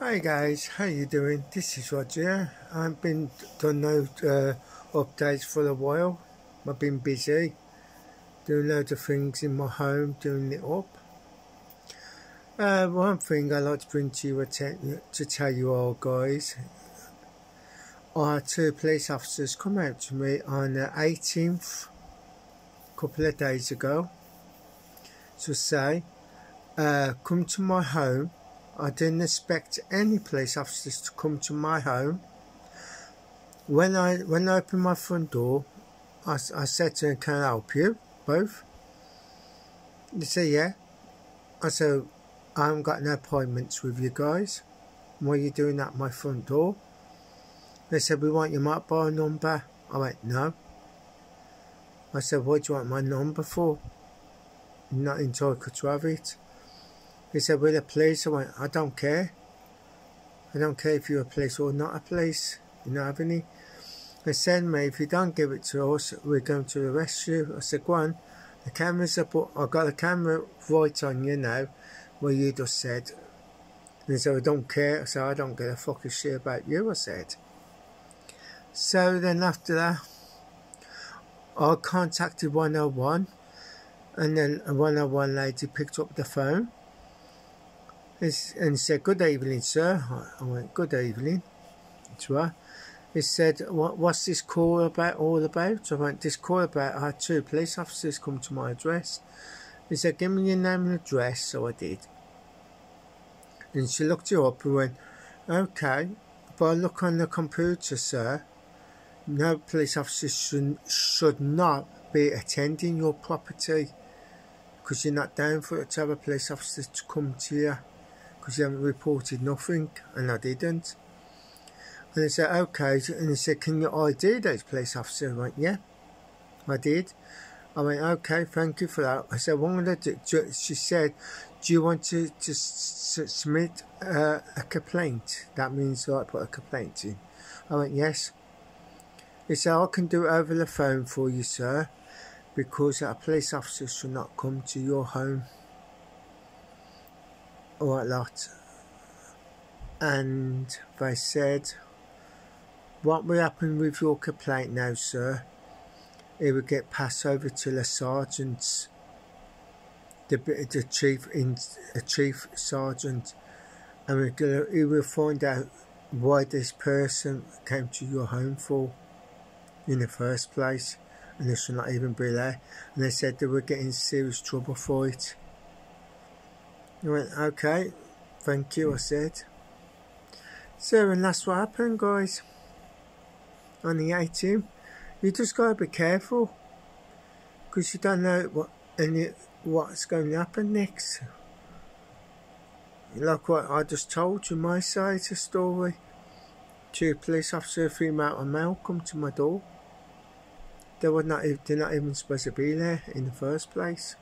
Hi guys, how you doing? This is Roger. I've been done no uh, updates for a while. I've been busy doing loads of things in my home, doing it up. Uh, one thing I'd like to bring to you to tell you all guys, had two police officers come out to me on the 18th, a couple of days ago, to say, uh, come to my home I didn't expect any police officers to come to my home. When I when I opened my front door, I, I said to can I help you both? They said, yeah. I said, I haven't got no appointments with you guys. Why are you doing at my front door? They said, we want your mobile number. I went, no. I said, what do you want my number for? Not entitled to have it. He said, "We're a police." I went, I don't care. I don't care if you're a police or not a police. You know, have any? They said, mate, if you don't give it to us, we're going to arrest you. I said, go on. The camera's up. I've got the camera right on you now, where you just said. And he said, I don't care. I said, I don't give a fucking shit about you, I said. So then after that, I contacted 101, and then a 101 lady picked up the phone and said, Good evening, sir. I went, Good evening. That's right. He said, what, What's this call about all about? I went, This call about I had two police officers come to my address. He said, Give me your name and address. So I did. And she looked it up and went, Okay, but I look on the computer, sir. No police officers should, should not be attending your property because you're not down for it to have a police officer to come to you because you haven't reported nothing, and I didn't. And they said, okay, and they said, can you ID those police officers? I went, yeah, I did. I went, okay, thank you for that. I said, what am I do? She said, do you want to, to submit uh, a complaint? That means I put a complaint in. I went, yes. He said, I can do it over the phone for you, sir, because a police officer should not come to your home Oh, lot, and they said, What will happen with your complaint now, sir? It will get passed over to the sergeants, the, the chief in the chief sergeant, and we're gonna, he will find out why this person came to your home for in the first place and they should not even be there. And they said they were getting serious trouble for it he went, okay, thank you, I said. So, and that's what happened, guys. On the 18th, you just gotta be careful. Because you don't know what any what's going to happen next. Like what I just told you, my side of the story. Two police officers, female and male, come to my door. They were not, they're not even supposed to be there in the first place.